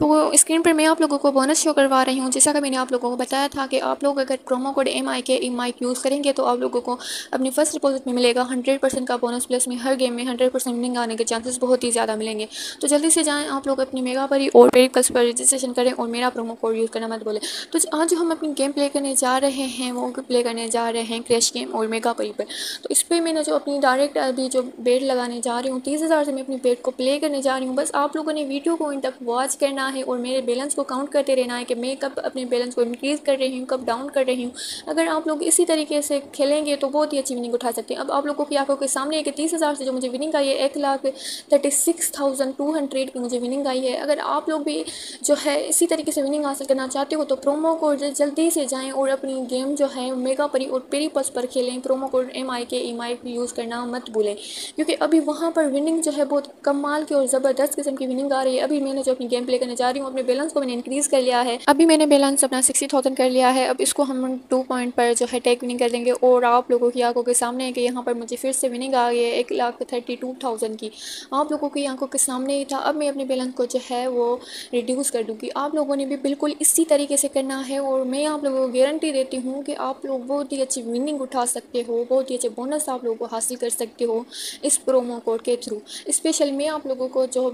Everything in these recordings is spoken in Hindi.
तो स्क्रीन पर मैं आप लोगों को बोनस शो करवा रही हूँ। जैसा कि मैंने आप लोगों को बताया था कि आप लोग अगर प्रोमो कोड एम आई के एम आई यूज़ करेंगे तो आप लोगों को अपनी फ़र्स्ट डिपॉजिट में मिलेगा। हंड्रेड परसेंट का बोनस प्लस में हर गेम में हंड्रेड परसेंट विनिंग आने के चांसेस बहुत ही ज़्यादा मिलेंगे। तो जल्दी से जाएँ, आप लोग अपनी मेगा पर ही और पेड कल्स पर रजिस्ट्रेशन करें और मेरा प्रोमो कोड यूज़ करना मत बोले तो आज जो हम अपनी गेम प्ले करने जा रहे हैं, वो प्ले करने जा रहे हैं क्रैश गेम और मेगा परी पर। तो इस पर मैंने जो अपनी डायरेक्ट अभी जो बेड लगाने जा रही हूँ, तीस हज़ार से मैं अपनी बेड को प्ले करने जा रही हूँ। बस आप लोगों ने वीडियो को इन तक वॉच करना है और मेरे बैलेंस को काउंट करते रहना है कि मैं कब अपने बैलेंस को इंक्रीज़ कर रही हूँ, कब डाउन कर रही हूँ। अगर आप लोग इसी तरीके से खेलेंगे तो बहुत ही अच्छी विनिंग उठा सकते हैं। अब आप लोगों की आँखों के सामने है कि तीस हज़ार से जो मुझे विनिंग आई है, एक lakh thirty six thousand two hundred की मुझे विनिंग आई है। अगर आप लोग भी जो है इसी तरीके से विनिंग हासिल करना चाहते हो तो प्रोमो कोड जल्दी से जाएँ और अपनी गेम जो है मेगा परी और पेरी पस पर खेलें। प्रोमो कोड एम आई के ई माई यूज़ करना मत भूलें। क्योंकि अभी वहाँ पर विनिंग जो है बहुत कमाल की और ज़बरदस्त किस्म की विनिंग आ रही है। अभी मैंने जो अपनी गेम प्ले करने जा रही हूँ, अपने बैलेंस को मैंने इंक्रीज़ कर लिया है। अभी मैंने बैलेंस अपना सिक्सटी थाउज़ेंड कर लिया है। अब इसको हम टू पॉइंट पर जो है टेक विनिंग कर देंगे और आप लोगों की आँखों के सामने है कि यहाँ पर मुझे फिर से विनिंग आ गई है एक लाख थर्टी टू थाउज़ेंड की। आप लोगों की आँखों के सामने ही था। अब मैं अपने बैलेंस को जो है वो रिड्यूस कर दूँगी। आप लोगों ने भी बिल्कुल इसी तरीके से करना है और मैं आप लोगों को गारंटी देती हूँ कि आप लोग बहुत ही अच्छी विनिंग उठा सकते हो, बहुत ही अच्छे बोनस आप लोगों को हासिल कर सकते हो इस प्रोमो कोड के थ्रू स्पेशल मैं आप लोगों को जो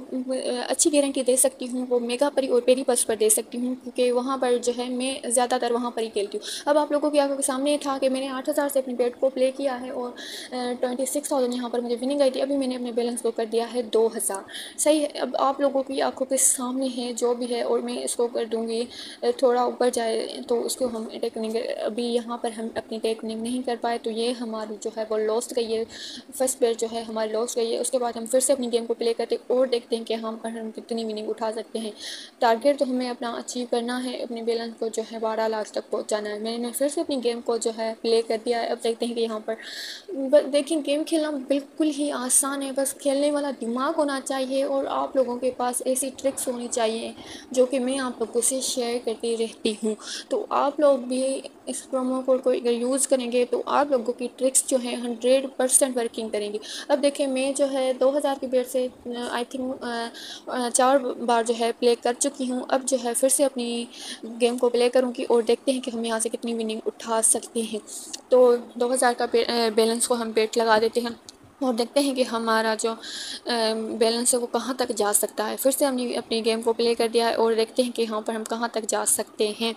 अच्छी गारंटी दे सकती हूँ वो मेगा परी और पेरी बस पर दे सकती हूँ, क्योंकि वहाँ पर जो है मैं ज़्यादातर वहाँ पर ही खेलती हूँ। अब आप लोगों की आँखों के सामने था कि मैंने आठ हज़ार से अपने बेट को प्ले किया है और ट्वेंटी सिक्स थाउज़ेंड यहाँ पर मुझे विनिंग आई थी, अभी मैंने अपने बैलेंस को कर दिया है दो हज़ार। सही है, अब आप लोगों की आँखों के सामने है, जो भी है और मैं इसको कर दूँगी थोड़ा ऊपर जाए तो उसको हम टेक्निक अभी यहाँ पर हम अपनी टेक्निक नहीं कर पाए तो ये हमारी जो है वो लॉस्ट गई है। फ़र्स्ट बेट जो है हमारी लॉस्ट गई है, उसके बाद हम फिर से अपनी गेम को प्ले करते और देखते हैं कि हम हम कितनी विनिंग उठा सकते हैं। टारगेट तो हमें अपना अचीव करना है, अपने बैलेंस को जो है बारह लाख तक पहुँचाना है। मैंने फिर से अपनी गेम को जो है प्ले कर दिया है। अब देखते हैं कि यहाँ पर देखिए गेम खेलना बिल्कुल ही आसान है। बस खेलने वाला दिमाग होना चाहिए और आप लोगों के पास ऐसी ट्रिक्स होनी चाहिए, जो कि मैं आप लोगों से शेयर करती रहती हूँ। तो आप लोग भी इस प्रोमो कोड को अगर यूज़ करेंगे तो आप लोगों की ट्रिक्स जो है हंड्रेड परसेंट वर्किंग करेंगी। अब देखें मैं जो है दो हज़ार की बेट से आई थिंक चार बार जो है प्ले कर चुकी हूँ। अब जो है फिर से अपनी गेम को प्ले करूँगी और देखते हैं कि हम यहाँ से कितनी विनिंग उठा सकते हैं। तो दो हज़ार का बैलेंस को हम बेट लगा देते हैं। और देखते हैं कि हमारा जो बैलेंस है वो कहाँ तक जा सकता है। फिर से हमने अपनी गेम को प्ले कर दिया है और देखते हैं कि यहाँ पर हम कहाँ तक जा सकते हैं।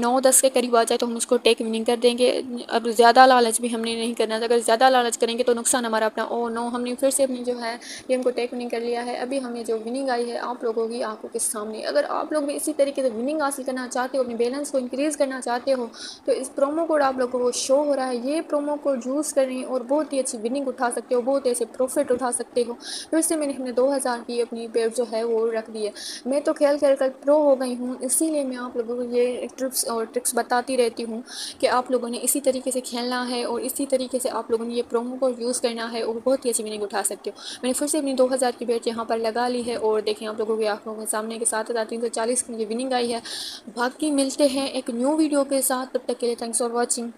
नौ दस के करीब आ जाए तो हम उसको टेक विनिंग कर देंगे। अब ज़्यादा लालच भी हमने नहीं करना। था अगर ज़्यादा लालच करेंगे तो नुकसान हमारा अपना। ओ नो, हमने फिर से अपनी जो है गेम को टेक विनिंग कर लिया है। अभी हमें जो विनिंग आई है, आप लोगों की आँखों के सामने। अगर आप लोग भी इसी तरीके से विनिंग हासिल करना चाहते हो, अपने बैलेंस को इंक्रीज़ करना चाहते हो तो इस प्रोमो कोड आप लोगों को शो हो रहा है। ये प्रोमो कोड यूज़ करें और बहुत ही अच्छी विनिंग उठा सकते हो, बहुत ऐसे प्रॉफिट उठा सकते हो। फिर से मैंने हमने दो हज़ार की अपनी पेड जो है वो रख दी है। मैं तो खेल खेल कर प्रो हो गई हूँ, इसीलिए मैं आप लोगों को ये ट्रिप्स और ट्रिक्स बताती रहती हूँ कि आप लोगों ने इसी तरीके से खेलना है और इसी तरीके से आप लोगों ने ये प्रोमो को यूज़ करना है और बहुत ही अच्छी विनिंग उठा सकते हो। मैंने फिर से अपनी दो हज़ार की बेट यहाँ पर लगा ली है और देखें आप लोगों की आँखों के सामने के सात हज़ार तीन सौ चालीस की विनिंग आई है। बाकी मिलते हैं एक न्यू वीडियो के साथ, तब तक के लिए थैंक्स फॉर वॉचिंग